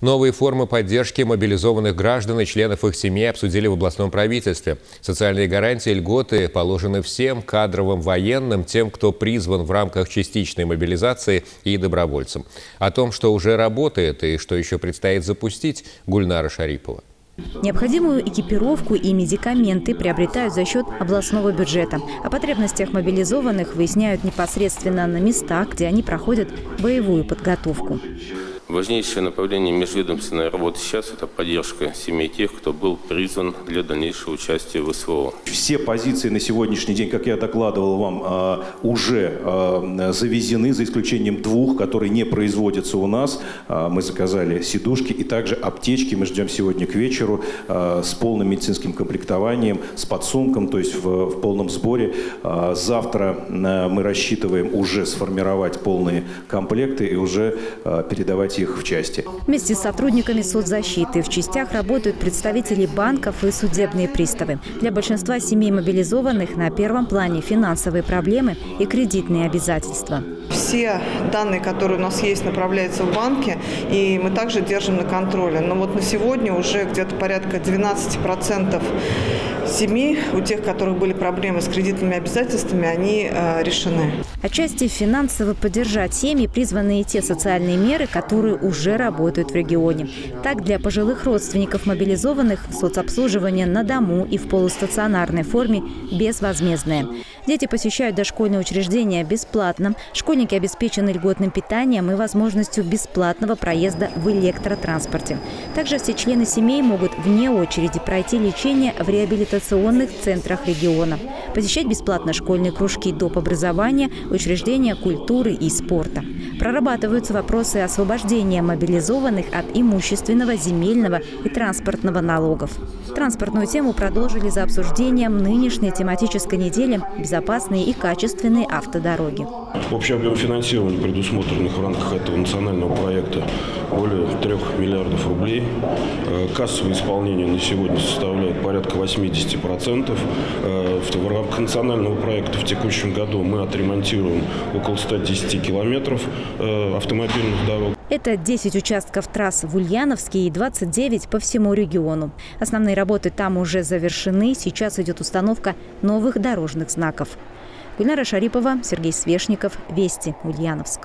Новые формы поддержки мобилизованных граждан и членов их семей обсудили в областном правительстве. Социальные гарантии и льготы положены всем кадровым военным, тем, кто призван в рамках частичной мобилизации и добровольцам. О том, что уже работает и что еще предстоит запустить, Гульнара Шарипова. Необходимую экипировку и медикаменты приобретают за счет областного бюджета. О потребностях мобилизованных выясняют непосредственно на местах, где они проходят боевую подготовку. Важнейшее направление межведомственной работы сейчас – это поддержка семей тех, кто был призван для дальнейшего участия в СВО. Все позиции на сегодняшний день, как я докладывал вам, а, уже а, завезены, за исключением двух, которые не производятся у нас. А, мы заказали сидушки и также аптечки. Мы ждем сегодня к вечеру с полным медицинским комплектованием, с подсумком, то есть в, в полном сборе. Завтра мы рассчитываем уже сформировать полные комплекты и уже передавать их в части. Вместе с сотрудниками соцзащиты в частях работают представители банков и судебные приставы. Для большинства семей мобилизованных на первом плане финансовые проблемы и кредитные обязательства. Все данные, которые у нас есть, направляются в банки, и мы также держим на контроле. Но вот на сегодня уже где-то порядка 12% семей, у тех, у которых были проблемы с кредитными обязательствами, они э, решены. Отчасти финансово поддержать семьи призваны и те социальные меры, которые уже работают в регионе. Так, для пожилых родственников мобилизованных соцобслуживание на дому и в полустационарной форме безвозмездное. Дети посещают дошкольные учреждения бесплатно. Школьники обеспечены льготным питанием и возможностью бесплатного проезда в электротранспорте. Также все члены семей могут вне очереди пройти лечение в реабилитационных центрах региона, посещать бесплатно школьные кружки доп. образования, учреждения культуры и спорта. Прорабатываются вопросы освобождения мобилизованных от имущественного, земельного и транспортного налогов. Транспортную тему продолжили за обсуждением нынешней тематической недели «Безопасные и качественные автодороги». Общий объем финансирования, предусмотренных в рамках этого национального проекта, более 3 миллиардов рублей. Э, кассовое исполнение на сегодня составляет порядка 80%. Э, в рамках национального проекта в текущем году мы отремонтируем около 110 километров автомобильных дорог. Это 10 участков трасс в Ульяновске и 29 по всему региону. Основные работы там уже завершены. Сейчас идет установка новых дорожных знаков. Гульнара Шарипова, Сергей Свешников, Вести, Ульяновск.